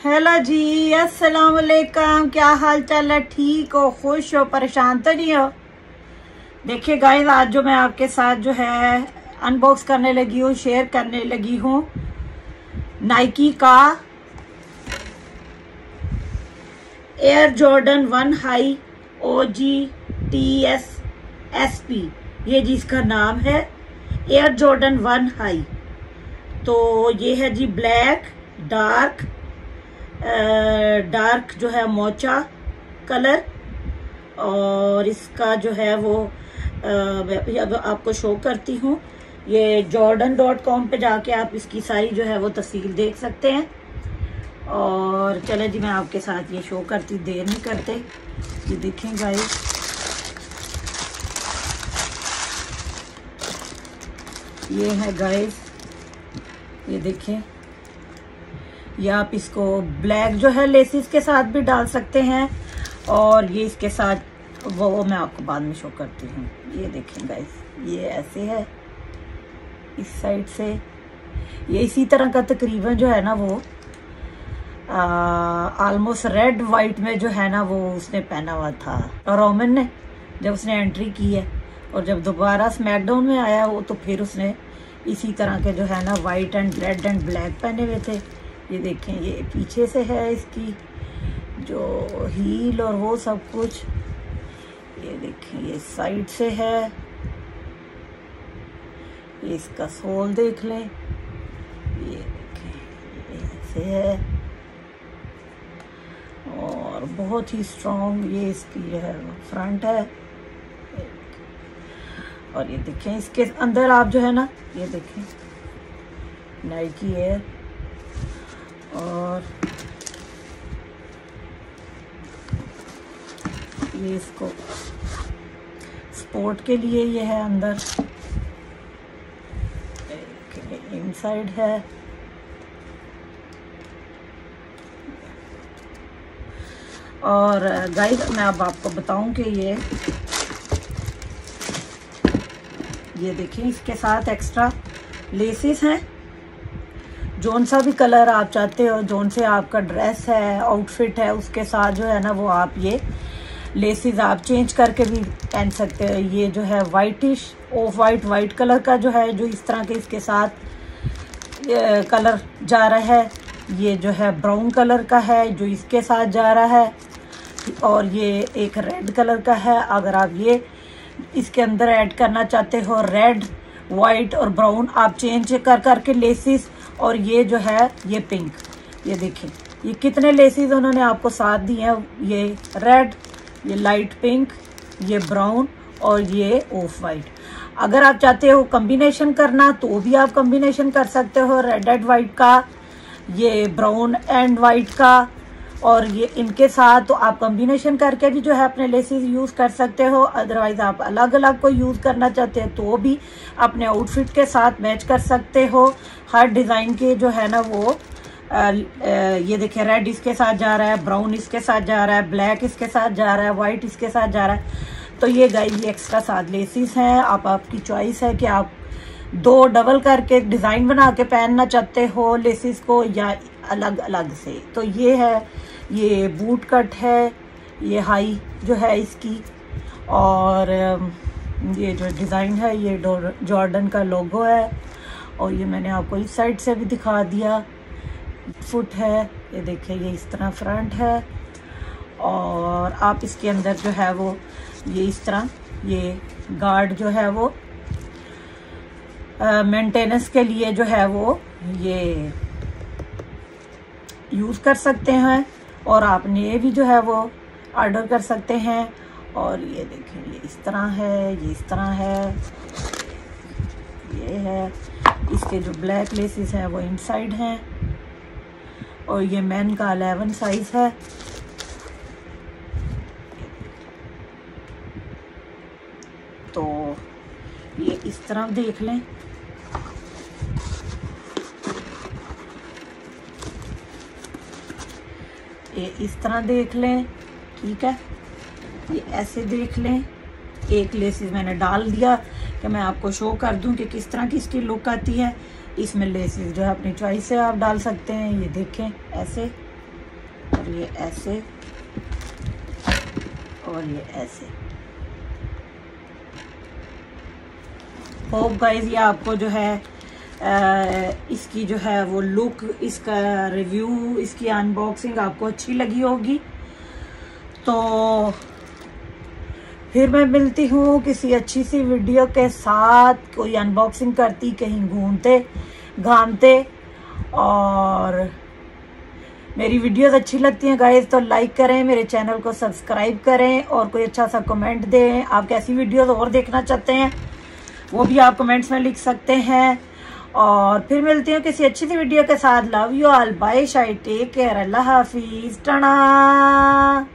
Hello जी, अस्सलाम वालेकुम। क्या हाल चाल है? ठीक हो? खुश हो? परेशान तो नहीं हो? देखिए गाइस आज जो मैं आपके साथ जो है अनबॉक्स करने लगी हूँ शेयर करने लगी हूँ। नाइकी का Air Jordan one high O G T S S P ये जिसका नाम है एयर जॉर्डन वन हाई तो ये है जी ब्लैक डार्क डार्क जो है मोचा कलर और इसका जो है वो अब आपको शो करती हूँ। ये जॉर्डन डॉट कॉम पर जाके आप इसकी सारी जो है वो तस्वीर देख सकते हैं। और चले जी, मैं आपके साथ ये शो करती, देर नहीं करते। ये देखें गाइस ये है गाइस ये देखें। या आप इसको ब्लैक जो है लेसिस के साथ भी डाल सकते हैं। और ये इसके साथ वो, मैं आपको बाद में शो करती हूँ। ये देखें गाइस ये ऐसे है। इस साइड से। ये इसी तरह का तकरीबन जो है ना वो ऑलमोस्ट रेड वाइट में जो है ना वो उसने पहना हुआ था। और रोमन ने जब उसने एंट्री की है और जब दोबारा स्मैकडाउन में आया वो तो फिर उसने इसी तरह के जो है ना white and red and black पहने हुए थे। ये देखें, ये पीछे से है इसकी जो हील और वो सब कुछ। ये देखें, ये साइड से है। ये इसका सोल देख लें। ये देखें, ये ऐसे है। और बहुत ही स्ट्रॉन्ग ये इसकी जो है फ्रंट है। और ये देखें, इसके अंदर आप जो है ना, ये देखें नाइकी है और ये इसको स्पोर्ट के लिए ये है अंदर। इनसाइड है। और गाइस मैं अब आपको बताऊँ कि ये ये देखिए, इसके साथ एक्स्ट्रा लेसिस हैं। जोन सा भी कलर आप चाहते हो, जोन से आपका ड्रेस है आउटफिट है, उसके साथ जो है ना वो आप ये लेसिस आप चेंज करके भी पहन सकते हो। ये जो है whitish off white white colour का जो है, जो इस तरह के इसके साथ कलर जा रहा है। ये जो है ब्राउन कलर का है, जो इसके साथ जा रहा है। और ये एक रेड कलर का है। अगर आप ये इसके अंदर ऐड करना चाहते हो रेड वाइट और ब्राउन आप चेंज कर, करके लेसिस और ये जो है, ये पिंक ये देखें. ये कितने लेसिस उन्होंने आपको साथ दिए हैं? ये रेड ये लाइट पिंक ये ब्राउन और ये ऑफ़ वाइट अगर आप चाहते हो कम्बिनेशन करना तो भी आप कम्बिनेशन कर सकते हो. रेड एंड वाइट का, ये ब्राउन एंड वाइट का और ये इनके साथ तो आप कॉम्बिनेशन करके भी जो है अपने लेसिस यूज़ कर सकते हो। अदरवाइज़ आप अलग अलग को यूज़ करना चाहते हैं तो भी अपने आउटफिट के साथ मैच कर सकते हो। हर डिज़ाइन के जो है ना वो आ, आ, ये देखिए रेड इसके साथ जा रहा है ब्राउन इसके साथ जा रहा है ब्लैक इसके साथ जा रहा है वाइट इसके साथ जा रहा है। तो ये गाइस ये एक्स्ट्रा साथ लेसिस हैं। आप आपकी चॉइस है कि आप दो डबल करके डिज़ाइन बना के पहनना चाहते हो लेसिस को या अलग अलग से। तो ये है, ये बूट कट है, ये हाई जो है इसकी, और ये जो डिज़ाइन है, ये जॉर्डन का लोगो है, और ये मैंने आपको इस साइड से भी दिखा दिया। फुट है, ये देखिए, ये इस तरह फ्रंट है, और आप इसके अंदर जो है वो, ये इस तरह, ये गार्ड जो है वो मेंटेनेंस के लिए जो है वो, ये यूज़ कर सकते हैं और आपने ये भी जो है वो ऑर्डर कर सकते हैं। और ये देखें, ये इस तरह है, ये इस तरह है, ये है। इसके जो ब्लैक लेसिस हैं वो इनसाइड हैं। और ये मैन का अलेवन साइज़ है। तो ये इस तरह देख लें। ये इस तरह देख लें, ठीक है? ये ऐसे देख लें। एक लेसिस मैंने डाल दिया कि मैं आपको शो कर दूँ कि किस तरह की इसकी लुक आती है। इसमें लेसिस जो है अपनी चॉइस से आप डाल सकते हैं। ये देखें, ऐसे और ये ऐसे और ये ऐसे। होप गाइज़ ये आपको जो है इसकी जो है वो लुक इसका रिव्यू इसकी अनबॉक्सिंग आपको अच्छी लगी होगी। तो फिर मैं मिलती हूँ किसी अच्छी सी वीडियो के साथ। कोई अनबॉक्सिंग करती, कहीं घूमते, घामते। और मेरी वीडियोस अच्छी लगती हैं गाइज़ तो लाइक करें, मेरे चैनल को सब्सक्राइब करें और कोई अच्छा सा कमेंट दें। आप कैसी वीडियोस और देखना चाहते हैं, वो भी आप कमेंट्स में लिख सकते हैं। और फिर मिलती हूँ किसी अच्छी सी वीडियो के साथ. लव यू ऑल बाय शाई टेक केयर अल्लाह हाफिज. टना